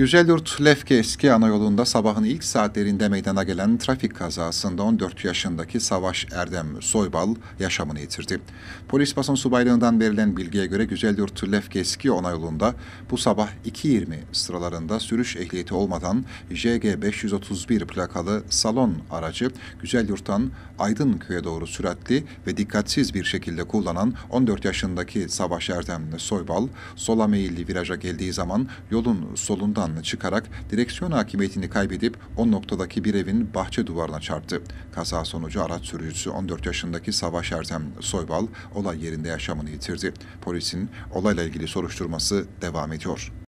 Güzelyurt Lefke eski ana yolunda sabahın ilk saatlerinde meydana gelen trafik kazasında 14 yaşındaki Savaş Erdem Soybal yaşamını yitirdi. Polis basın subaylığından verilen bilgiye göre Güzelyurt Lefke eski ana yolunda bu sabah 2.20 sıralarında sürüş ehliyeti olmadan JG 531 plakalı salon aracı Güzelyurt'tan Aydınköy'e doğru süratli ve dikkatsiz bir şekilde kullanan 14 yaşındaki Savaş Erdem Soybal sola meyilli viraja geldiği zaman yolun solundan çıkarak direksiyon hakimiyetini kaybedip o noktadaki bir evin bahçe duvarına çarptı. Kaza sonucu araç sürücüsü 14 yaşındaki Savaş Erdem Soybal olay yerinde yaşamını yitirdi. Polisin olayla ilgili soruşturması devam ediyor.